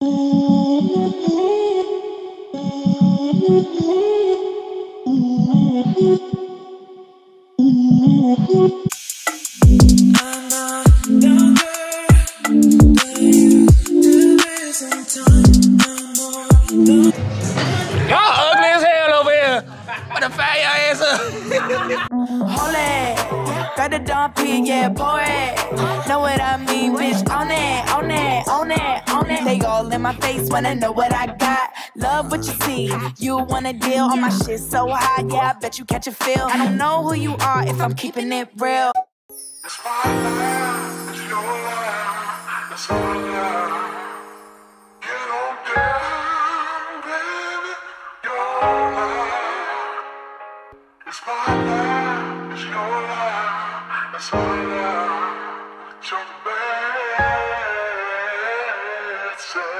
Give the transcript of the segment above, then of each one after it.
got the yeah, pour it. Know what I mean, bitch? On it, on it, on it, on it. They all in my face, wanna know what I got. Love what you see. You wanna deal on my shit so hot, yeah. I bet you catch a feel. I don't know who you are if I'm keeping it real. It's my life, it's your life, it's. Say.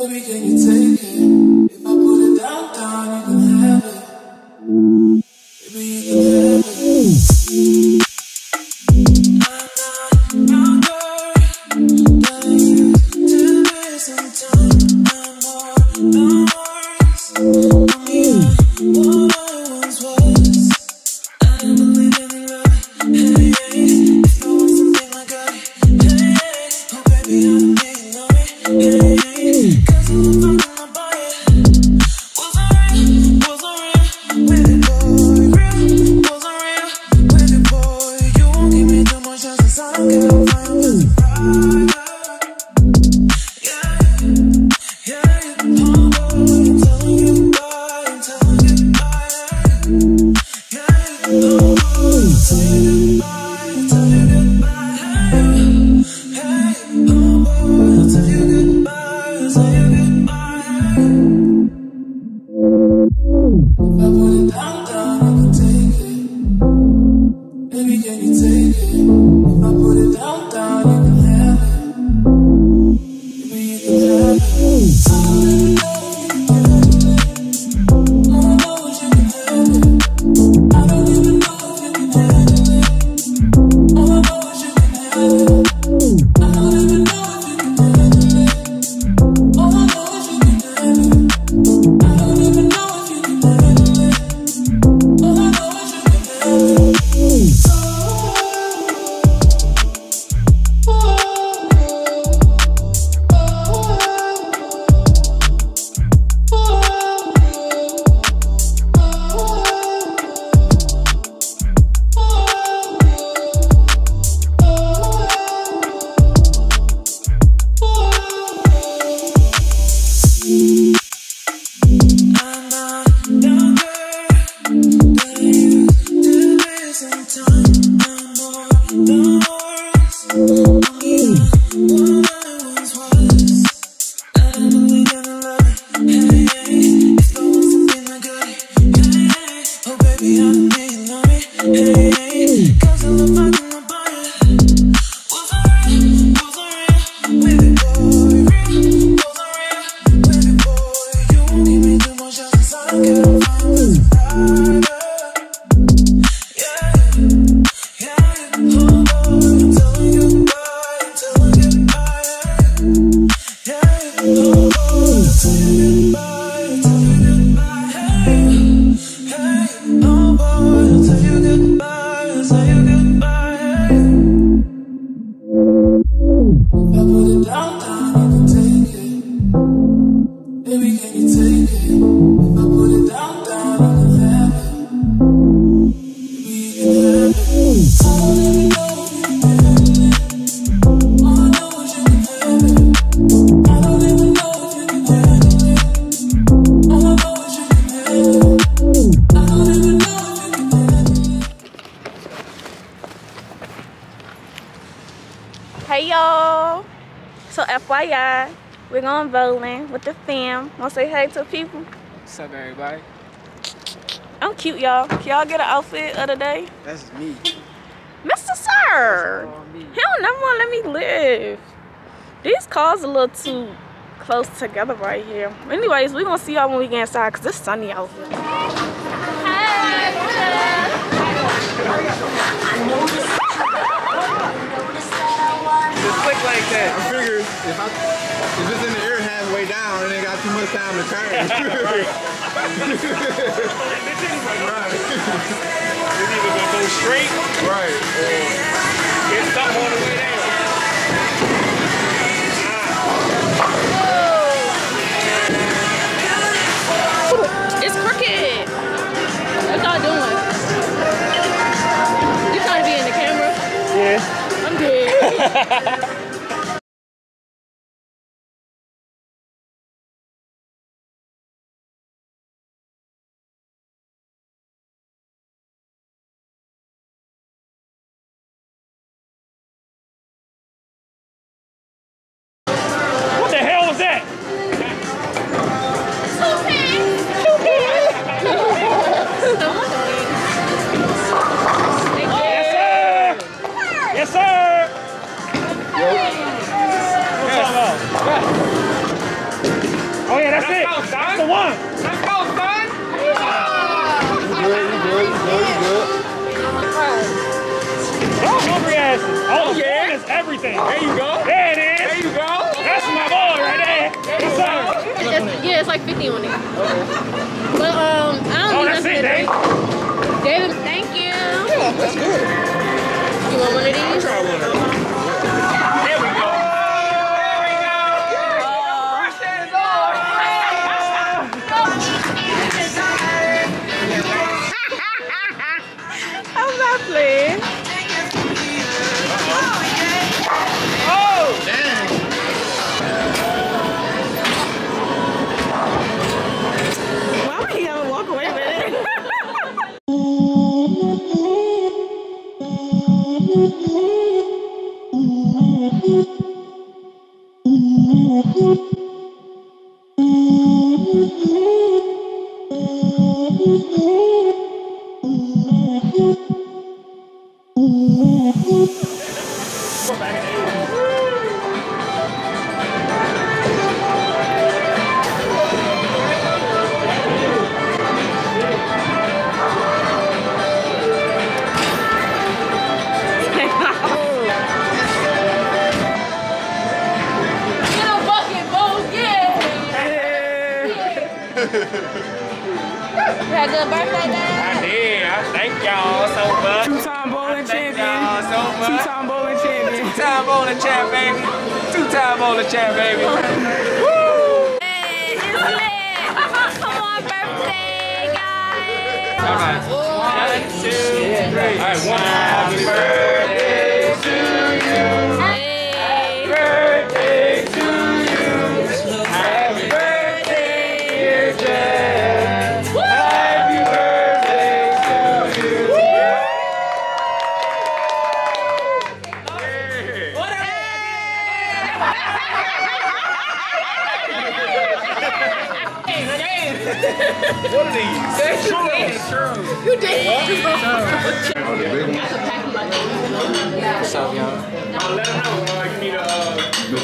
Baby, can you take it? you. y'all. We're going bowling with the fam. Wanna say hey to people? What's up, everybody? I'm cute, y'all. Can y'all get an outfit of the day? That's me. Mr. Sir! Me. He don't never wanna let me live. These cars a little too close together right here. Anyways, we gonna see y'all when we get inside because it's sunny out here. Hey, like that. I figured if I if it's in the air halfway down and it got too much time to turn. right. right. It's either gonna go straight. Right. Or get stuck on the way down. I'm good. Yeah. Oh yeah, that's, that's it. Out, that's the one. That's. Yeah. Good. all oh, yeah. everything. There you go. There it is. There you go. That's my right there. yeah, it's like 50 on it. But um, I don't oh, need that's it, Dave. David, thank you. Yeah, that's good. You want one of these? I'll try one of these. Get You had a good birthday, Dad? I did. I thank y'all so much. Two-time bowling Thank champion. y'all so much. Two-time bowling champion. Two-time bowling champ, baby. Two-time bowling champ, baby. Hey, it's lit. Come on, birthday, guys. All right. One, two, three. All right, one. Happy birthday to you. Hey.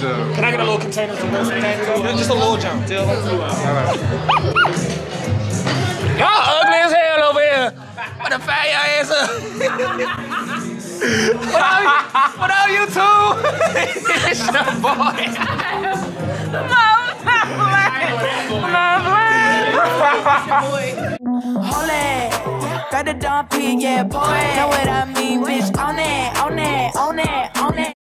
But, uh, Can I get a little container to those things? just a little jump. All right. Y'all ugly as hell over here. What the fat your ass up? what up, what up, you two? it's your boy. Holy, got the dump yeah, boy. Know what I mean, bitch? On it, on it, on it, on it.